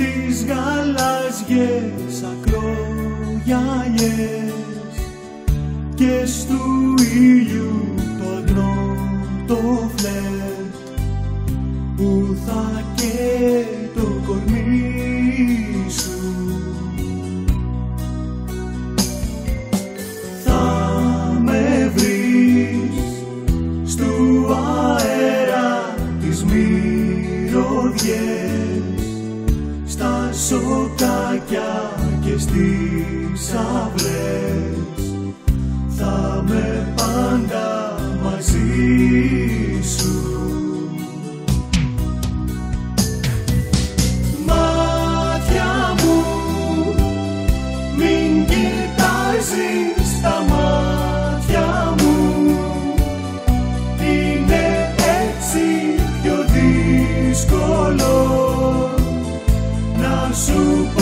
Τις γαλάζιες ακρογιαλιές και στου ήλιου το αγνό το φλερ που θα στις αυλές θα με πάντα μαζί σου. Μάτια μου μην κοιτάζεις τα μάτια μου. Είναι έτσι πιο δύσκολο να σου πω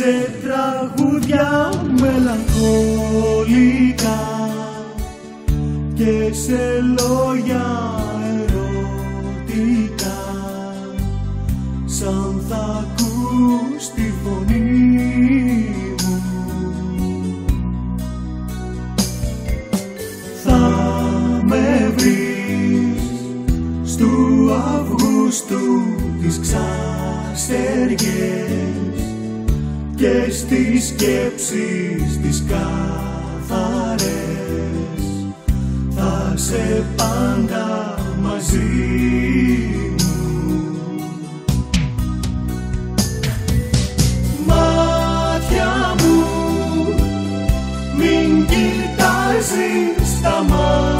σε τραγούδια μελαγχολικά και σε λόγια ερωτικά. Σαν θα ακούς τη φωνή μου. Θα με βρεις στου Αυγούστου τις ξαστεριές και στις σκέψεις τις καθαρές. Θα σε πάντα μαζί μου. Μάτια μου μην κοιτάζεις τα μάτια